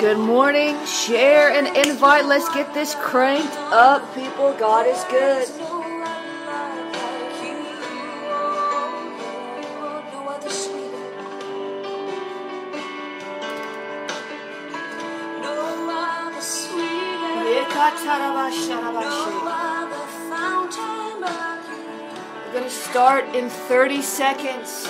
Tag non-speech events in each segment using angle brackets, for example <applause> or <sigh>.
Good morning. Share and invite. Let's get this cranked up, people. God is good. We're going to start in 30 seconds.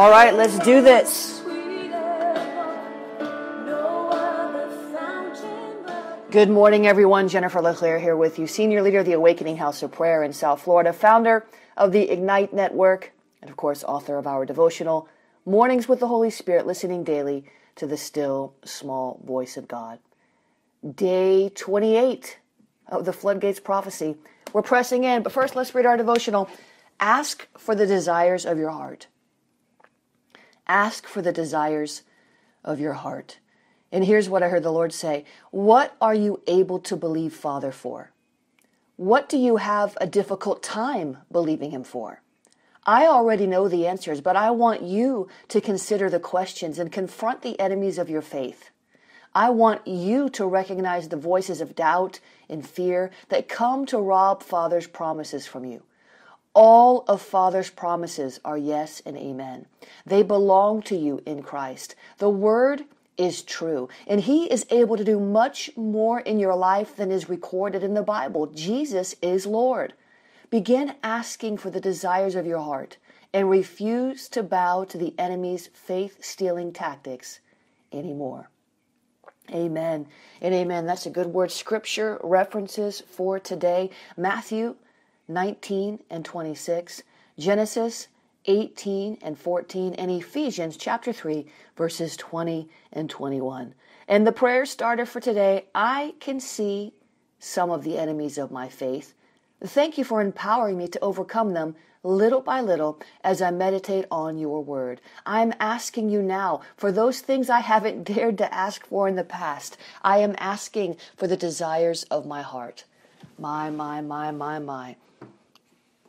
All right, let's do this. Good morning, everyone. Jennifer LeClaire here with you, Senior Leader of the Awakening House of Prayer in South Florida, founder of the Ignite Network, and of course, author of our devotional, Mornings with the Holy Spirit, listening daily to the still small voice of God. Day 28 of the Floodgates Prophecy. We're pressing in, but first, let's read our devotional. Ask for the desires of your heart. Ask for the desires of your heart. And here's what I heard the Lord say What are you able to believe Father for? What do you have a difficult time believing Him for? I already know the answers, but I want you to consider the questions and confront the enemies of your faith. I want you to recognize the voices of doubt and fear that come to rob Father's promises from you. All of Father's promises are yes and amen. They belong to you in Christ. The Word is true, and He is able to do much more in your life than is recorded in the Bible. Jesus is Lord. Begin asking for the desires of your heart and refuse to bow to the enemy's faith stealing tactics anymore. Amen and amen. That's a good word. Scripture references for today Matthew 19 and 26, Genesis 18 and 14, and Ephesians chapter 3, verses 20 and 21. And the prayer starter for today I can see some of the enemies of my faith. Thank you for empowering me to overcome them little by little as I meditate on your word. I'm asking you now for those things I haven't <laughs> dared to ask for in the past. I am asking for the desires of my heart. My, my, my, my, my.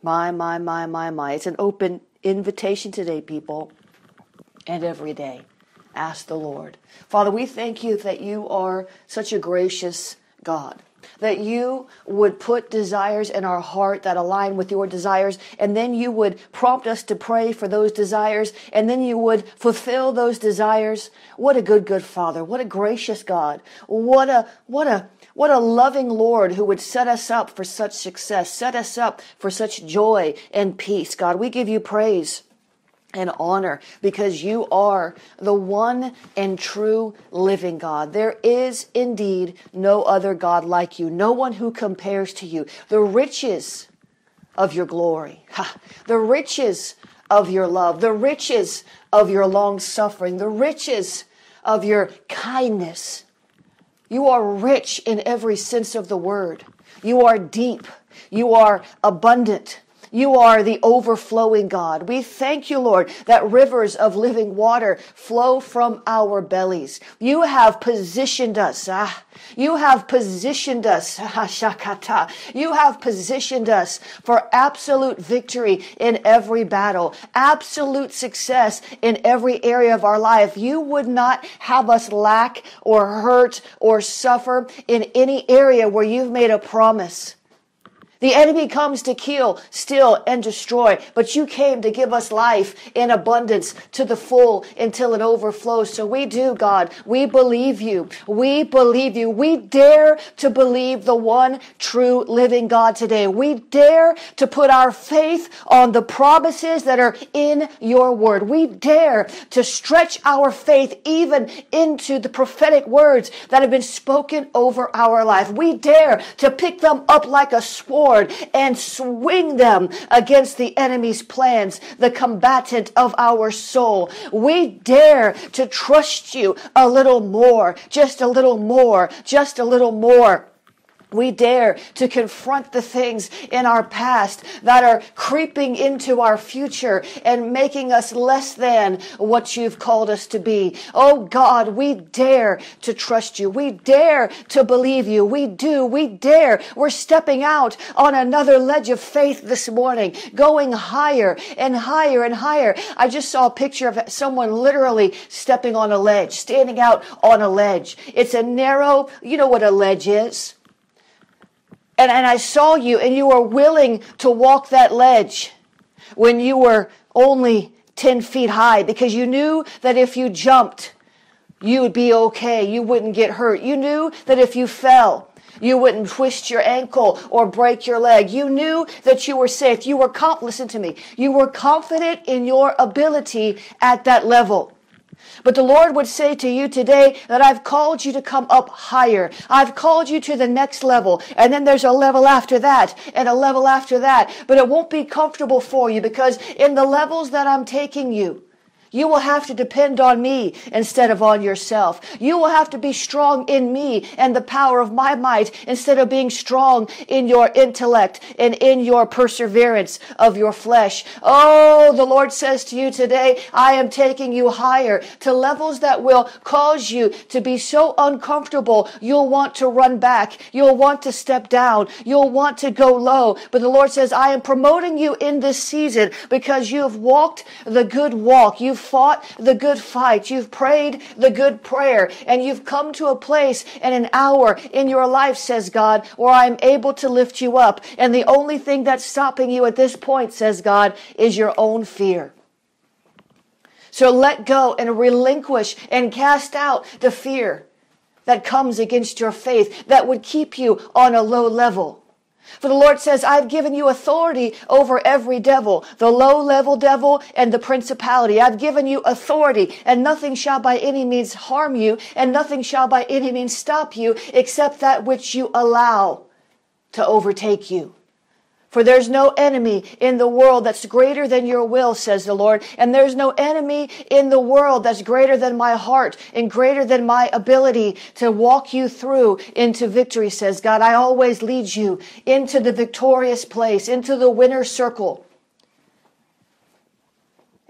My, my, my, my, my. It's an open invitation today, people, and every day. Ask the Lord. Father, we thank you that you are such a gracious God that you would put desires in our heart that align with your desires, and then you would prompt us to pray for those desires, and then you would fulfill those desires. What a good, good Father. What a gracious God. What a, what a, what a loving Lord who would set us up for such success, set us up for such joy and peace. God, we give you praise and honor because you are the one and true living God. There is indeed no other God like you, no one who compares to you. The riches of your glory, the riches of your love, the riches of your long suffering, the riches of your kindness. You are rich in every sense of the word. You are deep. You are abundant. You are the overflowing God. We thank you, Lord, that rivers of living water flow from our bellies. You have positioned us. Ah, you have positioned us. <laughs> Ah, shakata. You have positioned us for absolute victory in every battle, absolute success in every area of our life. You would not have us lack or hurt or suffer in any area where you've made a promise. The enemy comes to kill, steal, and destroy, but you came to give us life in abundance to the full until it overflows. So we do, God. We believe you. We believe you. We dare to believe the one true living God today. We dare to put our faith on the promises that are in your word. We dare to stretch our faith even into the prophetic words that have been spoken over our life. We dare to pick them up like a sword sword and swing them against the enemy's plans, the combatant of our soul. We dare to trust you a little more, just a little more, just a little more. We dare to confront the things in our past that are creeping into our future and making us less than what you've called us to be. Oh God, we dare to trust you. We dare to believe you. We do. We dare. We're stepping out on another ledge of faith this morning, going higher and higher and higher. I just saw a picture of someone literally stepping on a ledge, standing out on a ledge. It's a narrow, you know what a ledge is? And, and I saw you and you were willing to walk that ledge when you were only 10 feet high because you knew that if you jumped, you would be okay. You wouldn't get hurt. You knew that if you fell, you wouldn't twist your ankle or break your leg. You knew that you were safe. You were, com- listen to me, you were confident in your ability at that level. But the Lord would say to you today that I've called you to come up higher. I've called you to the next level. And then there's a level after that and a level after that. But it won't be comfortable for you because in the levels that I'm taking you, you will have to depend on me instead of on yourself. You will have to be strong in me and the power of my might instead of being strong in your intellect and in your perseverance of your flesh. Oh, the Lord says to you today, I am taking you higher to levels that will cause you to be so uncomfortable. You'll want to run back. You'll want to step down. You'll want to go low. But the Lord says, I am promoting you in this season because you have walked the good walk. You've fought the good fight. You've prayed the good prayer and you've come to a place and an hour in your life, says God, where I'm able to lift you up. And the only thing that's stopping you at this point, says God, is your own fear. So let go and relinquish and cast out the fear that comes against your faith that would keep you on a low level. For the Lord says, I've given you authority over every devil, the low level devil and the principality. I've given you authority and nothing shall by any means harm you and nothing shall by any means stop you except that which you allow to overtake you. For there's no enemy in the world that's greater than your will, says the Lord. And there's no enemy in the world that's greater than my heart and greater than my ability to walk you through into victory, says God. I always lead you into the victorious place, into the winner's circle.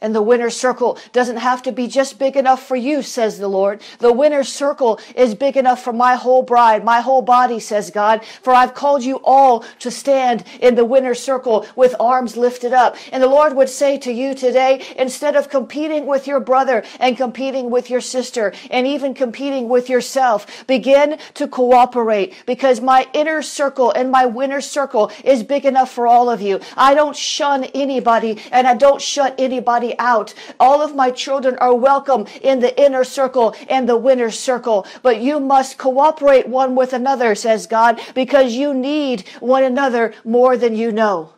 And the winner's circle doesn't have to be just big enough for you, says the Lord. The winner's circle is big enough for my whole bride, my whole body, says God. For I've called you all to stand in the winner's circle with arms lifted up. And the Lord would say to you today, instead of competing with your brother and competing with your sister and even competing with yourself, begin to cooperate because my inner circle and my winner's circle is big enough for all of you. I don't shun anybody and I don't shut anybody out. All of my children are welcome in the inner circle and the winner's circle, but you must cooperate one with another, says God, because you need one another more than you know.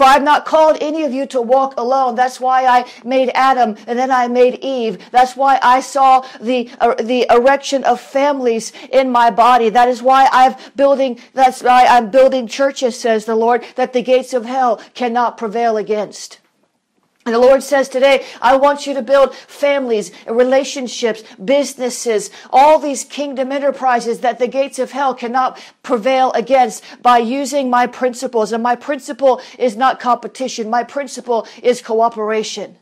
For I've not called any of you to walk alone. That's why I made Adam and then I made Eve. That's why I saw the, uh, the erection of families in my body. That is why I've building, that's why I'm building churches, says the Lord, that the gates of hell cannot prevail against. And the Lord says today, I want you to build families, relationships, businesses, all these kingdom enterprises that the gates of hell cannot prevail against by using my principles. And my principle is not competition. My principle is cooperation.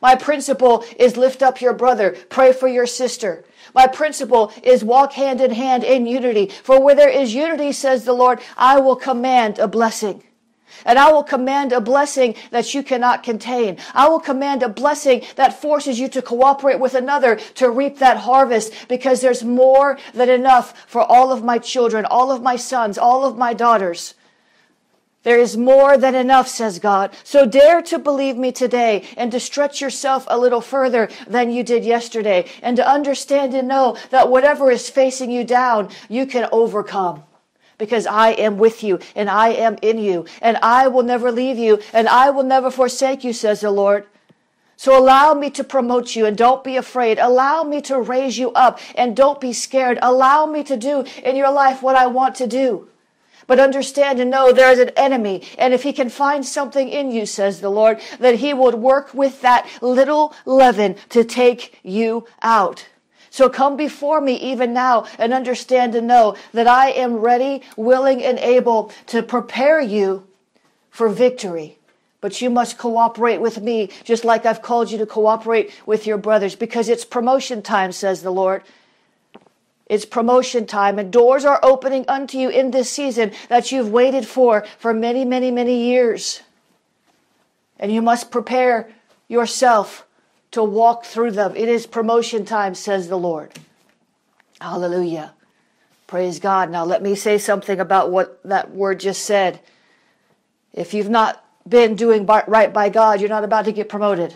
My principle is lift up your brother, pray for your sister. My principle is walk hand in hand in unity. For where there is unity, says the Lord, I will command a blessing. And I will command a blessing that you cannot contain. I will command a blessing that forces you to cooperate with another to reap that harvest because there's more than enough for all of my children, all of my sons, all of my daughters. There is more than enough, says God. So dare to believe me today and to stretch yourself a little further than you did yesterday and to understand and know that whatever is facing you down, you can overcome because I am with you and I am in you and I will never leave you and I will never forsake you, says the Lord. So allow me to promote you and don't be afraid. Allow me to raise you up and don't be scared. Allow me to do in your life what I want to do. But understand and know there is an enemy. And if he can find something in you, says the Lord, that he would work with that little leaven to take you out. So come before me even now and understand and know that I am ready, willing, and able to prepare you for victory. But you must cooperate with me just like I've called you to cooperate with your brothers because it's promotion time, says the Lord. It's promotion time and doors are opening unto you in this season that you've waited for for many, many, many years. And you must prepare yourself to walk through them. It is promotion time, says the Lord. Hallelujah. Praise God. Now let me say something about what that word just said. If you've not been doing right by God, you're not about to get promoted.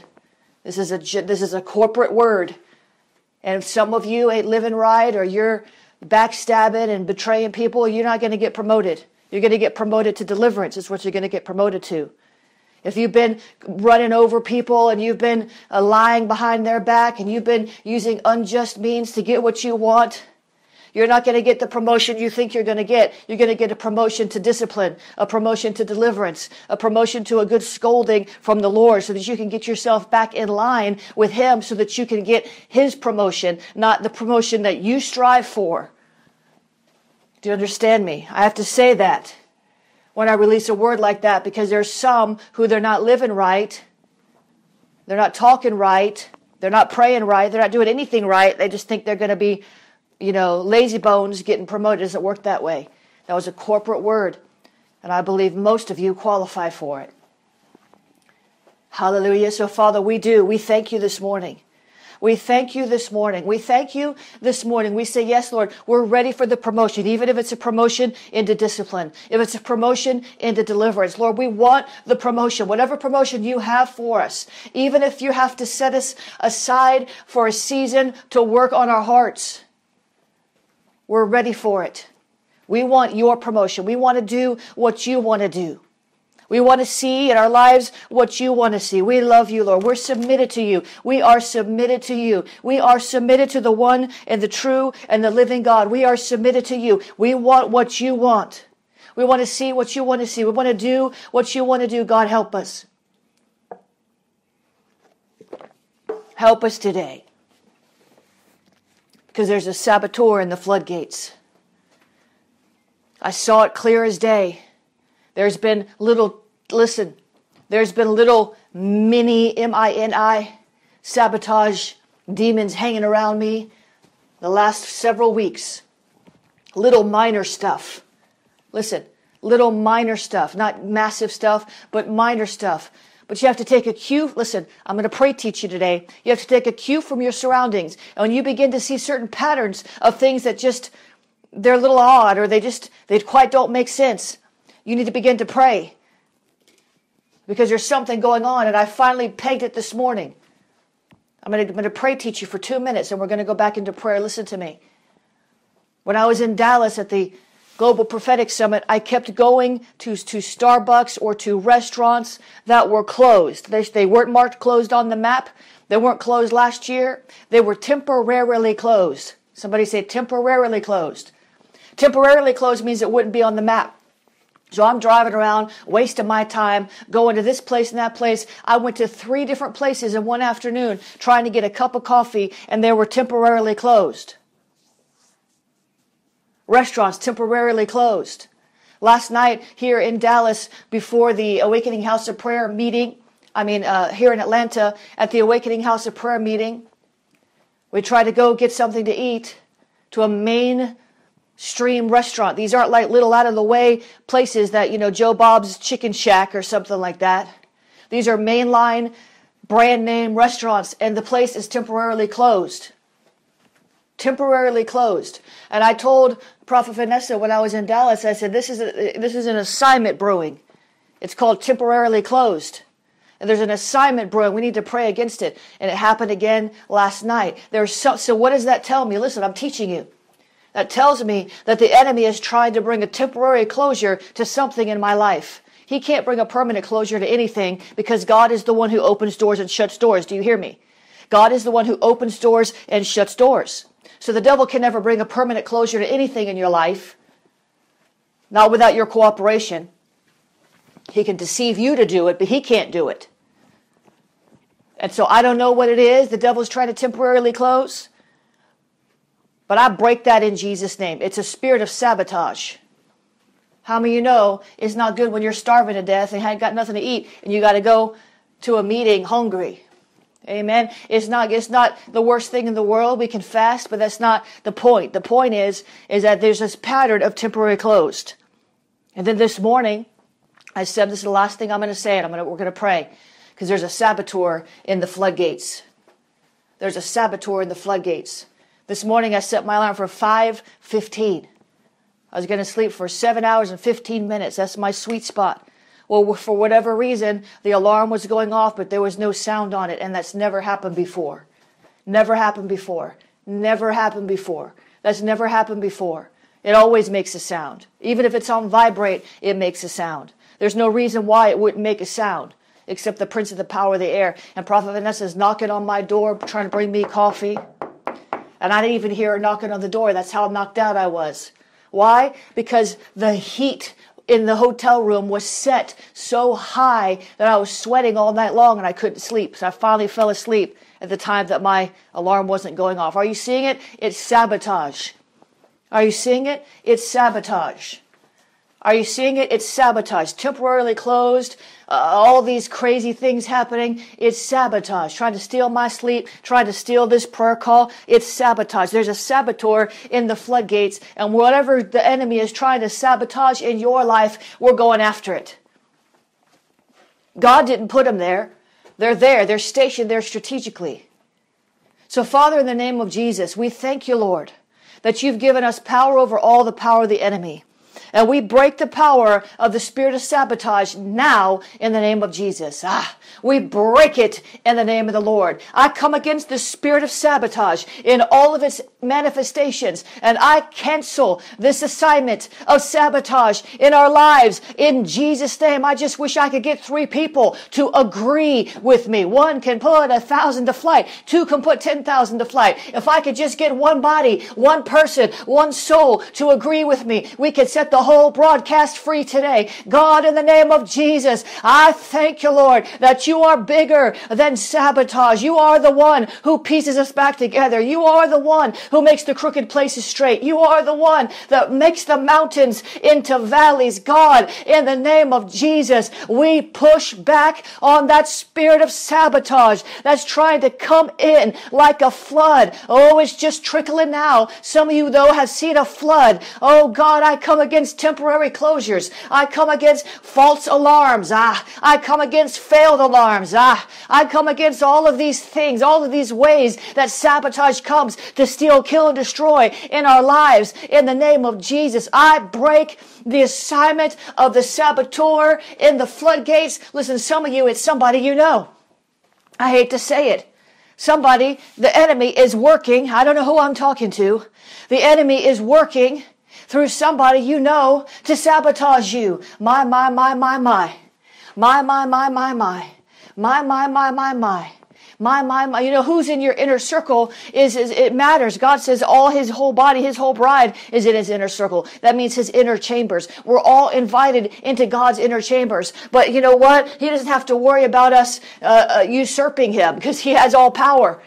This is a this is a corporate word. And if some of you ain't living right or you're backstabbing and betraying people, you're not going to get promoted. You're going to get promoted to deliverance, is what you're going to get promoted to. If you've been running over people and you've been uh, lying behind their back and you've been using unjust means to get what you want, you're not going to get the promotion you think you're going to get. You're going to get a promotion to discipline, a promotion to deliverance, a promotion to a good scolding from the Lord so that you can get yourself back in line with Him so that you can get His promotion, not the promotion that you strive for. Do you understand me? I have to say that when I release a word like that because there's some who they're not living right. They're not talking right. They're not praying right. They're not doing anything right. They just think they're going to be you know, lazy bones getting promoted doesn't work that way. That was a corporate word, and I believe most of you qualify for it. Hallelujah. So, Father, we do. We thank you this morning. We thank you this morning. We thank you this morning. We say, yes, Lord, we're ready for the promotion, even if it's a promotion into discipline, if it's a promotion into deliverance. Lord, we want the promotion, whatever promotion you have for us, even if you have to set us aside for a season to work on our hearts. We're ready for it. We want your promotion. We want to do what you want to do. We want to see in our lives what you want to see. We love you, Lord. We're submitted to you. We are submitted to you. We are submitted to the one and the true and the living God. We are submitted to you. We want what you want. We want to see what you want to see. We want to do what you want to do. God, help us. Help us today. Because there's a saboteur in the floodgates. I saw it clear as day. There's been little, listen, there's been little mini, M I N I, sabotage demons hanging around me the last several weeks. Little minor stuff. Listen, little minor stuff, not massive stuff, but minor stuff. But you have to take a cue. Listen, I'm going to pray teach you today. You have to take a cue from your surroundings. And when you begin to see certain patterns of things that just, they're a little odd or they just, they quite don't make sense, you need to begin to pray because there's something going on. And I finally pegged it this morning. I'm going, to, I'm going to pray teach you for two minutes and we're going to go back into prayer. Listen to me. When I was in Dallas at the Global Prophetic Summit, I kept going to, to Starbucks or to restaurants that were closed. They, they weren't marked closed on the map. They weren't closed last year. They were temporarily closed. Somebody say temporarily closed. Temporarily closed means it wouldn't be on the map. So I'm driving around, wasting my time, going to this place and that place. I went to three different places in one afternoon trying to get a cup of coffee and they were temporarily closed. Restaurants temporarily closed. Last night here in Dallas before the Awakening House of Prayer meeting, I mean, uh, here in Atlanta at the Awakening House of Prayer meeting, we tried to go get something to eat to a main stream restaurant. These aren't like little out of the way places that, you know, Joe Bob's Chicken Shack or something like that. These are mainline brand name restaurants and the place is temporarily closed. Temporarily closed. And I told Prophet Vanessa when I was in Dallas, I said, this is, a, this is an assignment brewing. It's called temporarily closed. And there's an assignment brewing. We need to pray against it. And it happened again last night. There's so, so what does that tell me? Listen, I'm teaching you. That tells me that the enemy is trying to bring a temporary closure to something in my life. He can't bring a permanent closure to anything because God is the one who opens doors and shuts doors. Do you hear me? God is the one who opens doors and shuts doors. So the devil can never bring a permanent closure to anything in your life, not without your cooperation. He can deceive you to do it, but he can't do it. And so I don't know what it is the devil's trying to temporarily close. But I break that in Jesus' name. It's a spirit of sabotage. How many you know it's not good when you're starving to death and ain't got nothing to eat and you got to go to a meeting hungry? Amen. It's not, it's not the worst thing in the world. We can fast, but that's not the point. The point is, is that there's this pattern of temporary closed. And then this morning, I said, this is the last thing I'm going to say, and I'm going to, we're going to pray because there's a saboteur in the floodgates. There's a saboteur in the floodgates. This morning I set my alarm for 5:15. I was going to sleep for 7 hours and 15 minutes. That's my sweet spot. Well, for whatever reason, the alarm was going off, but there was no sound on it, and that's never happened before. Never happened before. Never happened before. That's never happened before. It always makes a sound. Even if it's on vibrate, it makes a sound. There's no reason why it wouldn't make a sound, except the prince of the power of the air. And Prophet Vanessa is knocking on my door, trying to bring me coffee. And I didn't even hear her knocking on the door. That's how knocked out I was. Why? Because the heat in the hotel room was set so high that I was sweating all night long and I couldn't sleep. So I finally fell asleep at the time that my alarm wasn't going off. Are you seeing it? It's sabotage. Are you seeing it? It's sabotage. Are you seeing it? It's sabotage. Temporarily closed, Uh, all these crazy things happening. It's sabotage. Trying to steal my sleep, trying to steal this prayer call. It's sabotage. There's a saboteur in the floodgates, and whatever the enemy is trying to sabotage in your life, we're going after it. God didn't put them there. They're there, they're stationed there strategically. So, Father, in the name of Jesus, we thank you, Lord, that you've given us power over all the power of the enemy. And we break the power of the spirit of sabotage now in the name of Jesus. Ah, we break it in the name of the Lord. I come against the spirit of sabotage in all of its manifestations and I cancel this assignment of sabotage in our lives in Jesus name. I just wish I could get three people to agree with me. One can put a thousand to flight. Two can put 10,000 to flight. If I could just get one body, one person, one soul to agree with me, we could set whole broadcast free today. God, in the name of Jesus, I thank you, Lord, that you are bigger than sabotage. You are the one who pieces us back together. You are the one who makes the crooked places straight. You are the one that makes the mountains into valleys. God, in the name of Jesus, we push back on that spirit of sabotage that's trying to come in like a flood. Oh, it's just trickling now. Some of you, though, have seen a flood. Oh, God, I come against temporary closures. I come against false alarms. Ah, I come against failed alarms. Ah, I come against all of these things, all of these ways that sabotage comes to steal, kill, and destroy in our lives. In the name of Jesus, I break the assignment of the saboteur in the floodgates. Listen, some of you, it's somebody you know. I hate to say it. Somebody, the enemy is working. I don't know who I'm talking to. The enemy is working through somebody you know to sabotage you. My, my, my, my, my. My, my, my, my, my. My, my, my, my, my. My, my, my, you know, who's in your inner circle is, is, it matters. God says all his whole body, his whole bride is in his inner circle. That means his inner chambers. We're all invited into God's inner chambers. But you know what? He doesn't have to worry about us, uh, uh, usurping him because he has all power.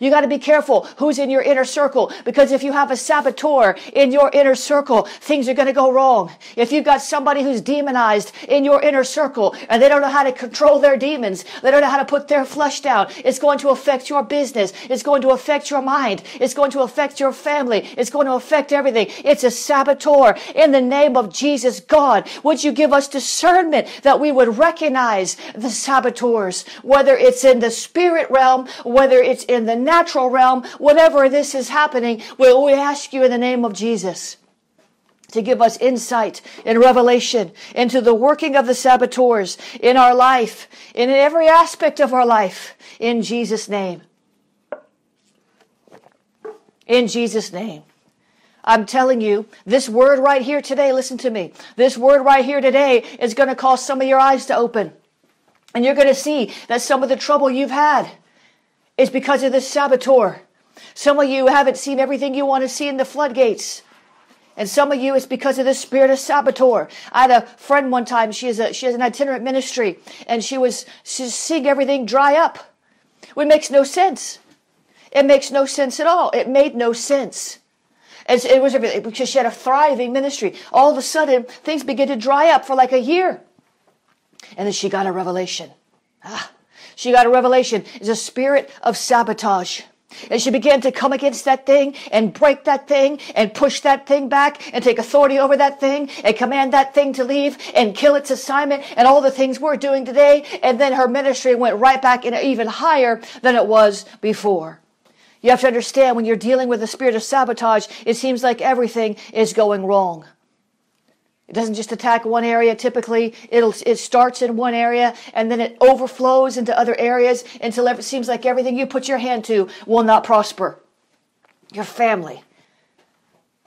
You got to be careful who's in your inner circle because if you have a saboteur in your inner circle, things are going to go wrong. If you've got somebody who's demonized in your inner circle and they don't know how to control their demons, they don't know how to put their flesh down, it's going to affect your business. It's going to affect your mind. It's going to affect your family. It's going to affect everything. It's a saboteur. In the name of Jesus, God, would you give us discernment that we would recognize the saboteurs, whether it's in the spirit realm, whether it's in the natural realm, whatever this is happening, we, we ask you in the name of Jesus to give us insight and revelation into the working of the saboteurs in our life, in every aspect of our life, in Jesus' name. In Jesus' name. I'm telling you, this word right here today, listen to me. This word right here today is going to cause some of your eyes to open. And you're going to see that some of the trouble you've had is because of the saboteur. Some of you haven't seen everything you want to see in the floodgates. And some of you, it's because of the spirit of saboteur. I had a friend one time, she has a, she has an itinerant ministry, and she was, she's seeing everything dry up. It makes no sense. It makes no sense at all. It made no sense. It was because she had a thriving ministry. All of a sudden, things began to dry up for like a year. And then she got a revelation. Ah, she got a revelation. It's a spirit of sabotage. And she began to come against that thing and break that thing and push that thing back and take authority over that thing and command that thing to leave and kill its assignment and all the things we're doing today. And then her ministry went right back in even higher than it was before. You have to understand when you're dealing with the spirit of sabotage, it seems like everything is going wrong. It doesn't just attack one area. Typically, it'll, it starts in one area and then it overflows into other areas until it seems like everything you put your hand to will not prosper. Your family,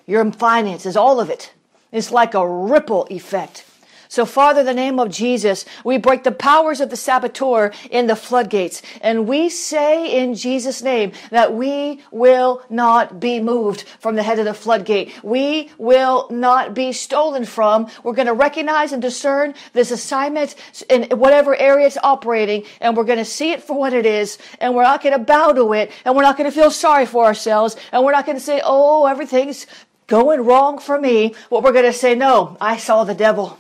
your finances, all of it. It's like a ripple effect. So, Father, the name of Jesus, we break the powers of the saboteur in the floodgates. And we say in Jesus' name that we will not be moved from the head of the floodgate. We will not be stolen from. We're going to recognize and discern this assignment in whatever area it's operating, and we're going to see it for what it is, and we're not going to bow to it, and we're not going to feel sorry for ourselves, and we're not going to say, oh, everything's going wrong for me. What we're going to say, no, I saw the devil.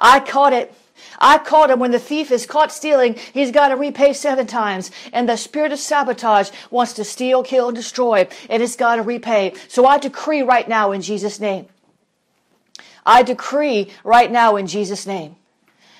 I caught it. I caught him when the thief is caught stealing, he's got to repay seven times. And the spirit of sabotage wants to steal, kill, and destroy, and it's got to repay. So I decree right now in Jesus' name. I decree right now in Jesus' name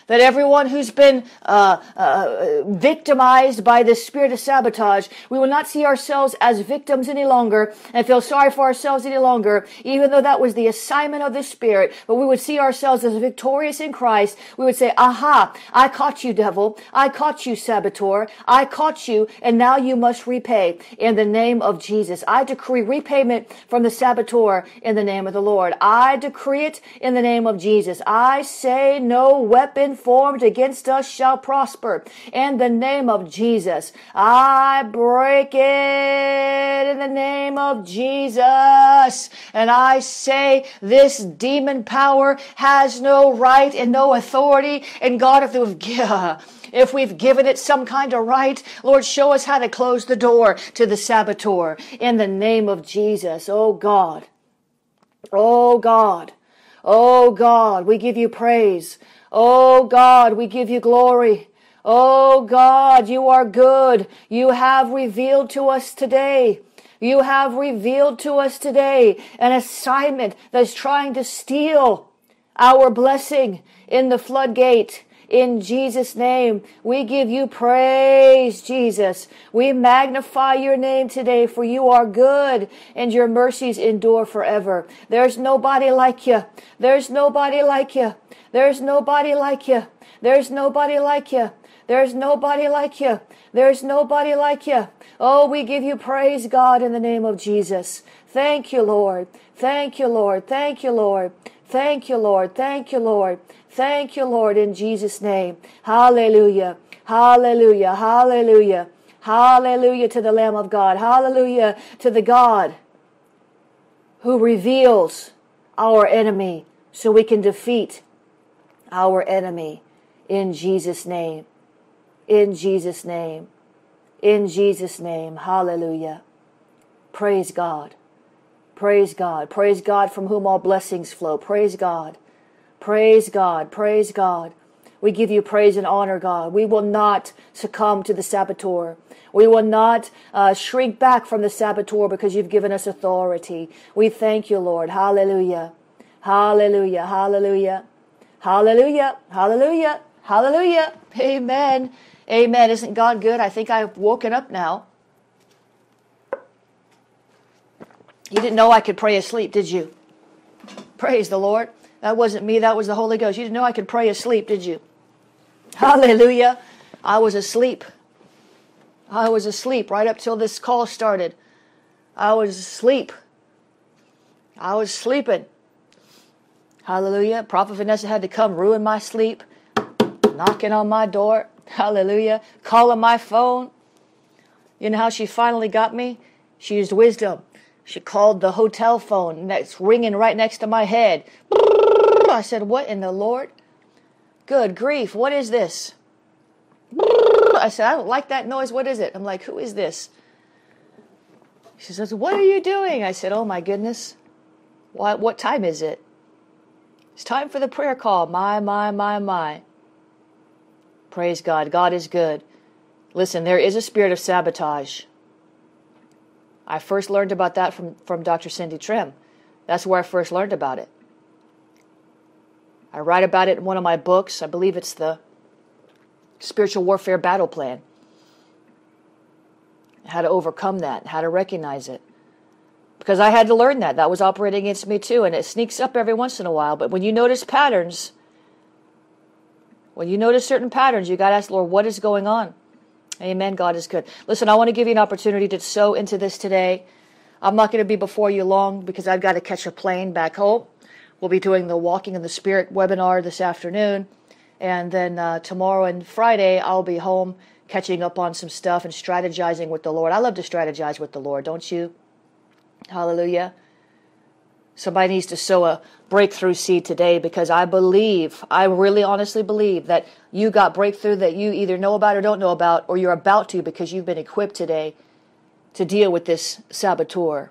that everyone who's been uh, uh, victimized by the spirit of sabotage, we will not see ourselves as victims any longer and feel sorry for ourselves any longer, even though that was the assignment of the spirit. But we would see ourselves as victorious in Christ. We would say, "Aha! I caught you, devil! I caught you, saboteur! I caught you, and now you must repay in the name of Jesus. I decree repayment from the saboteur in the name of the Lord. I decree it in the name of Jesus. I say no weapon formed against us shall prosper. In the name of Jesus, I break it in the name of Jesus. And I say this demon power has no right and no authority. And God, if we've, <laughs> if we've given it some kind of right, Lord, show us how to close the door to the saboteur in the name of Jesus. Oh God. Oh God. Oh God, we give you praise. Oh God, we give you glory. Oh God, you are good. You have revealed to us today. You have revealed to us today an assignment that's trying to steal our blessing in the floodgate. In Jesus' name, we give you praise, Jesus. We magnify your name today, for you are good and your mercies endure forever. There's nobody like you. There's nobody like you. There's nobody like you. There's nobody like you. There's nobody like you. There's nobody like you. Oh, we give you praise, God, in the name of Jesus. Thank you, Lord. Thank you, Lord. Thank you, Lord. Thank you, Lord. Thank you, Lord. Thank you, Lord, in Jesus' name. Hallelujah. Hallelujah. Hallelujah. Hallelujah to the Lamb of God. Hallelujah to the God who reveals our enemy so we can defeat our enemy in Jesus' name. In Jesus' name. In Jesus' name. Hallelujah. Praise God. Praise God. Praise God from whom all blessings flow. Praise God. Praise God. Praise God. We give you praise and honor, God. We will not succumb to the saboteur. We will not uh, shrink back from the saboteur because you've given us authority. We thank you, Lord. Hallelujah. Hallelujah. Hallelujah. Hallelujah. Hallelujah. Hallelujah. Amen. Amen. Isn't God good? I think I've woken up now. You didn't know I could pray asleep, did you? Praise the Lord. That wasn't me, that was the Holy Ghost. You didn't know I could pray asleep, did you? Hallelujah. I was asleep. I was asleep right up till this call started. I was asleep. I was sleeping. Hallelujah. Prophet Vanessa had to come ruin my sleep, knocking on my door. Hallelujah. Calling my phone. You know how she finally got me? She used wisdom. She called the hotel phone that's ringing right next to my head. I said, What in the Lord? Good grief, what is this? I said, I don't like that noise. What is it? I'm like, Who is this? She says, What are you doing? I said, Oh my goodness. What, what time is it? It's time for the prayer call. My, my, my, my. Praise God. God is good. Listen, there is a spirit of sabotage. I first learned about that from, from Dr. Cindy Trimm. That's where I first learned about it. I write about it in one of my books. I believe it's the Spiritual Warfare Battle Plan. How to overcome that, how to recognize it. Because I had to learn that. That was operating against me too, and it sneaks up every once in a while. But when you notice patterns, when you notice certain patterns, you got to ask, Lord, what is going on? Amen. God is good. Listen, I want to give you an opportunity to sow into this today. I'm not going to be before you long because I've got to catch a plane back home. We'll be doing the Walking in the Spirit webinar this afternoon. And then uh, tomorrow and Friday, I'll be home catching up on some stuff and strategizing with the Lord. I love to strategize with the Lord, don't you? Hallelujah. Somebody needs to sow a breakthrough seed today because I believe, I really honestly believe that you got breakthrough that you either know about or don't know about, or you're about to because you've been equipped today to deal with this saboteur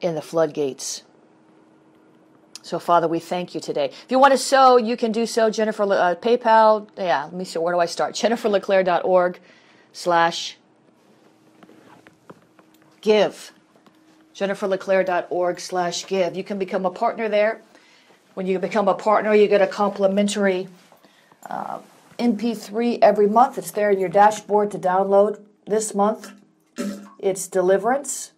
in the floodgates. So, Father, we thank you today. If you want to sow, you can do so. Jennifer, uh, PayPal. Yeah, let me see. Where do I start? <laughs> JenniferLeClaire.org slash give. JenniferLeClaire.org slash give. You can become a partner there. When you become a partner, you get a complimentary uh, MP3 every month. It's there in your dashboard to download. This month, it's Deliverance.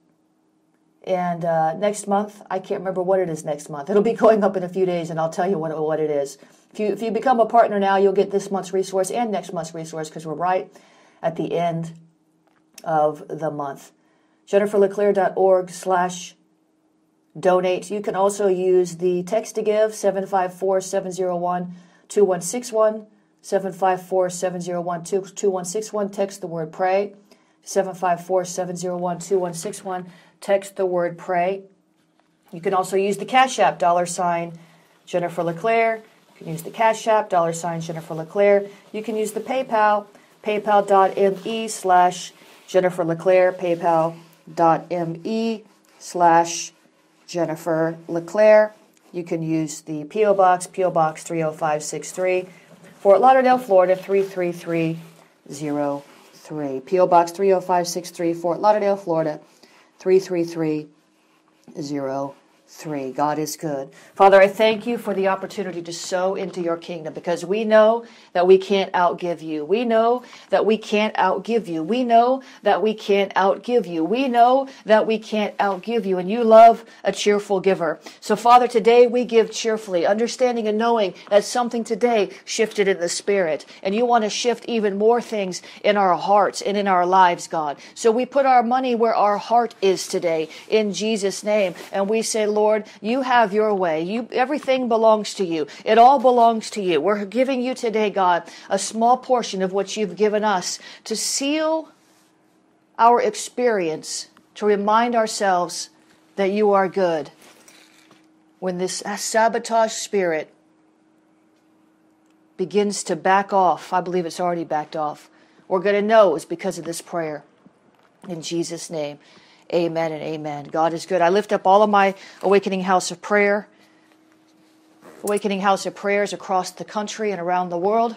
And uh, next month, I can't remember what it is next month. It'll be going up in a few days, and I'll tell you what, what it is. If you, if you become a partner now, you'll get this month's resource and next month's resource because we're right at the end of the month. JenniferLeClaire.org slash donate. You can also use the text to give 754 701 2161. 754 701 2161. Text the word pray. 754 701 2161. Text the word pray. You can also use the Cash App, dollar sign Jennifer LeClaire. You can use the Cash App, dollar sign Jennifer LeClaire. You can use the PayPal, paypal.me slash Jennifer LeClaire, paypal.me slash Jennifer LeClaire. You can use the P.O. Box, P.O. Box 30563, Fort Lauderdale, Florida 33303. P.O. Box 30563, Fort Lauderdale, Florida 33303 three. God is good. Father, I thank you for the opportunity to sow into your kingdom because we know that we can't outgive you. We know that we can't outgive you. We know that we can't outgive you. We know that we can't outgive you. And you love a cheerful giver. So, Father, today we give cheerfully, understanding and knowing that something today shifted in the spirit. And you want to shift even more things in our hearts and in our lives, God. So we put our money where our heart is today in Jesus' name. And we say, Lord, Lord, you have your way. You, everything belongs to you. It all belongs to you. We're giving you today, God, a small portion of what you've given us to seal our experience, to remind ourselves that you are good. When this sabotage spirit begins to back off, I believe it's already backed off. We're going to know it's because of this prayer. In Jesus' name. Amen and amen. God is good. I lift up all of my Awakening House of Prayer, Awakening House of Prayers across the country and around the world,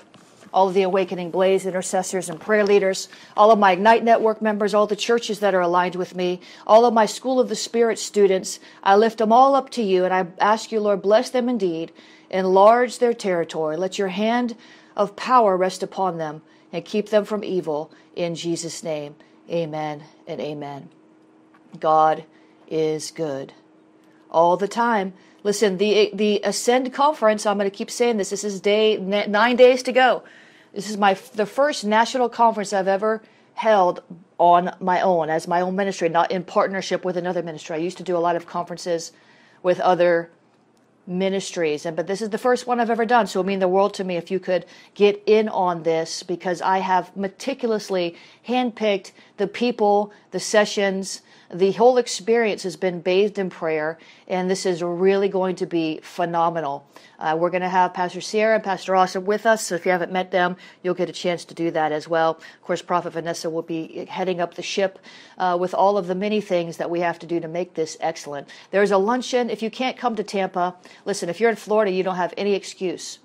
all of the Awakening Blaze intercessors and prayer leaders, all of my Ignite Network members, all the churches that are aligned with me, all of my School of the Spirit students. I lift them all up to you and I ask you, Lord, bless them indeed, enlarge their territory. Let your hand of power rest upon them and keep them from evil. In Jesus' name, amen and amen. God is good all the time. Listen, the the Ascend conference. I'm going to keep saying this. This is day nine days to go. This is my the first national conference I've ever held on my own as my own ministry, not in partnership with another ministry. I used to do a lot of conferences with other ministries and but this is the first one I've ever done so it mean the world to me if you could get in on this because I have meticulously handpicked the people the sessions the whole experience has been bathed in prayer, and this is really going to be phenomenal. Uh, we're going to have Pastor Sierra and Pastor Austin with us, so if you haven't met them, you'll get a chance to do that as well. Of course, Prophet Vanessa will be heading up the ship uh, with all of the many things that we have to do to make this excellent. There's a luncheon. If you can't come to Tampa, listen, if you're in Florida, you don't have any excuse.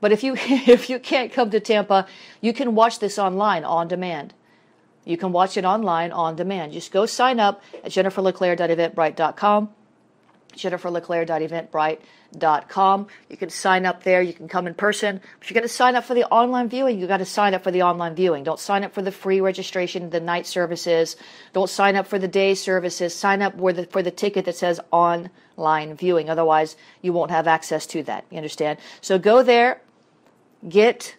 But if you <laughs> if you can't come to Tampa, you can watch this online on demand. You can watch it online on demand. Just go sign up at jenniferleclaire.eventbrite.com. jenniferleclaire.eventbrite.com. You can sign up there. You can come in person. If you're going to sign up for the online viewing. You got to sign up for the online viewing. Don't sign up for the free registration, the night services. Don't sign up for the day services. Sign up for the, for the ticket that says online viewing. Otherwise, you won't have access to that. You understand? So go there, get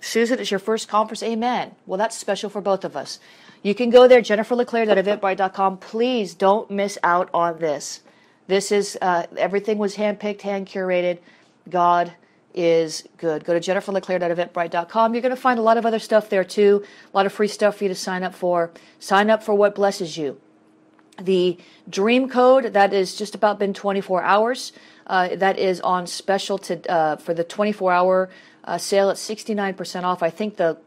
Susan, it's your first conference. Amen. Well, that's special for both of us. You can go there, jenniferleclaire.eventbrite.com. Please don't miss out on this. This is, uh, everything was handpicked, hand curated. God is good. Go to jenniferleclaire.eventbrite.com. You're going to find a lot of other stuff there too. A lot of free stuff for you to sign up for. Sign up for what blesses you. The dream code, that is just about been 24 hours. Uh, that is on special to, uh, for the 24 hour uh, sale at 69% off. I think the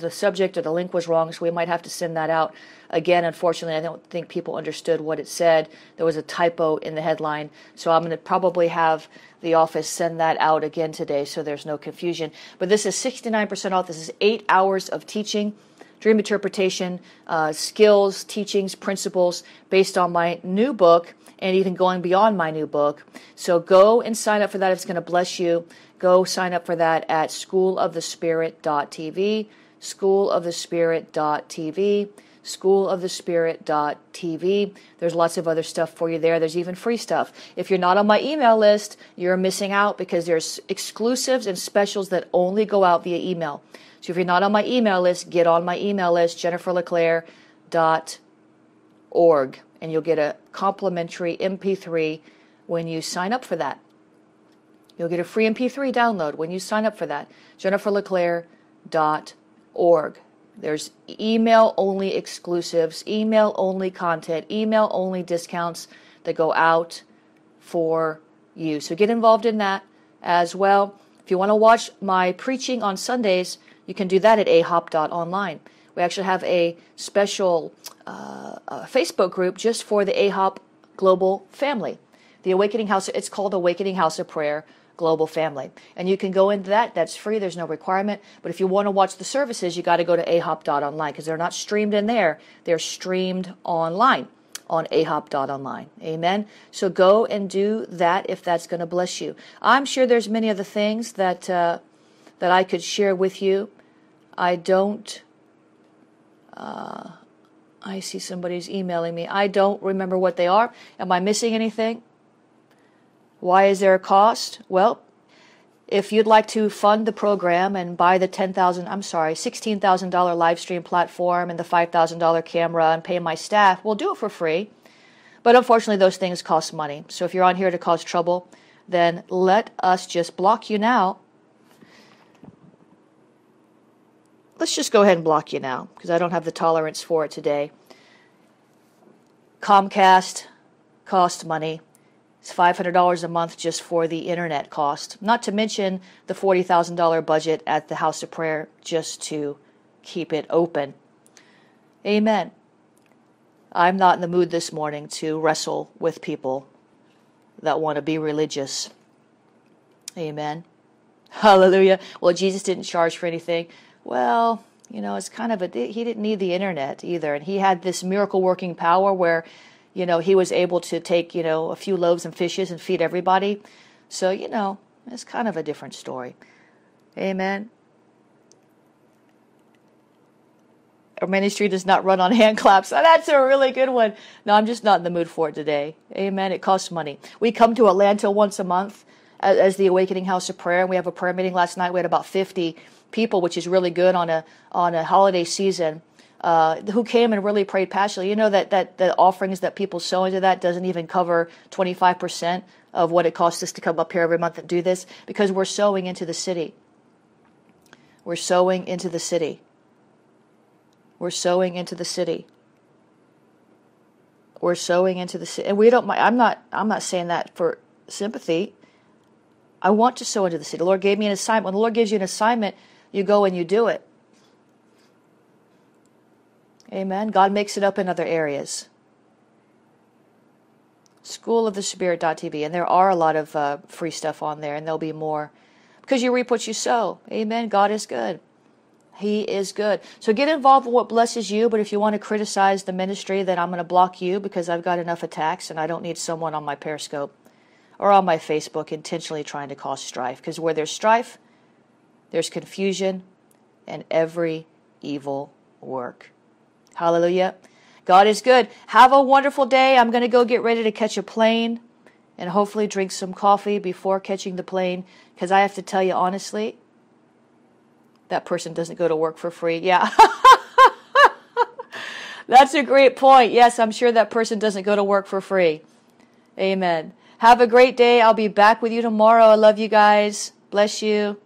the subject or the link was wrong, so we might have to send that out again. Unfortunately, I don't think people understood what it said. There was a typo in the headline, so I'm going to probably have the office send that out again today so there's no confusion. But this is 69% off. This is eight hours of teaching, dream interpretation, uh, skills, teachings, principles based on my new book and even going beyond my new book. So go and sign up for that. It's going to bless you. Go sign up for that at schoolofthespirit.tv, schoolofthespirit.tv, schoolofthespirit.tv. There's lots of other stuff for you there. There's even free stuff. If you're not on my email list, you're missing out because there's exclusives and specials that only go out via email. So if you're not on my email list, get on my email list, jenniferleclaire.org, and you'll get a complimentary MP3 when you sign up for that. You'll get a free MP3 download when you sign up for that. jenniferleclaire.org. There's email only exclusives, email only content, email only discounts that go out for you. So get involved in that as well. If you want to watch my preaching on Sundays, you can do that at ahop.online. We actually have a special uh, Facebook group just for the AHOP global family. The Awakening House, it's called Awakening House of Prayer global family. And you can go into that. That's free. There's no requirement. But if you want to watch the services, you got to go to ahop.online because they're not streamed in there. They're streamed online on ahop.online. Amen. So go and do that if that's going to bless you. I'm sure there's many other things that uh, that I could share with you. I don't. Uh, I see somebody's emailing me. I don't remember what they are. Am I missing anything? Why is there a cost? Well, if you'd like to fund the program and buy the 10,000, I'm sorry, $16,000 live stream platform and the $5,000 camera and pay my staff, we'll do it for free. But unfortunately, those things cost money. So if you're on here to cause trouble, then let us just block you now. Let's just go ahead and block you now because I don't have the tolerance for it today. Comcast cost money. It's $500 a month just for the internet cost, not to mention the $40,000 budget at the House of Prayer just to keep it open. Amen. I'm not in the mood this morning to wrestle with people that want to be religious. Amen. Hallelujah. Well, Jesus didn't charge for anything. Well, you know, it's kind of a, he didn't need the internet either. And he had this miracle working power where you know, he was able to take, you know, a few loaves and fishes and feed everybody. So, you know, it's kind of a different story. Amen. Our ministry does not run on <laughs> hand claps. Oh, that's a really good one. No, I'm just not in the mood for it today. Amen. It costs money. We come to Atlanta once a month as, as the Awakening House of Prayer, and we have a prayer meeting last night. We had about 50 people, which is really good on a on a holiday season uh, who came and really prayed passionately. You know that, that the offerings that people sow into that doesn't even cover 25% of what it costs us to come up here every month and do this because we're sowing into the city. We're sowing into the city. We're sowing into the city. We're sowing into the city. And we don't I'm not I'm not saying that for sympathy. I want to sow into the city. The Lord gave me an assignment. When the Lord gives you an assignment, you go and you do it. Amen. God makes it up in other areas. School of the Spirit.tv, and there are a lot of uh, free stuff on there, and there'll be more because you reap what you sow. Amen. God is good. He is good. So get involved with what blesses you. But if you want to criticize the ministry, then I'm going to block you because I've got enough attacks and I don't need someone on my Periscope or on my Facebook intentionally trying to cause strife. Because where there's strife, there's confusion and every evil work. Hallelujah. God is good. Have a wonderful day. I'm going to go get ready to catch a plane and hopefully drink some coffee before catching the plane because I have to tell you honestly, that person doesn't go to work for free. Yeah. <laughs> That's a great point. Yes, I'm sure that person doesn't go to work for free. Amen. Have a great day. I'll be back with you tomorrow. I love you guys. Bless you.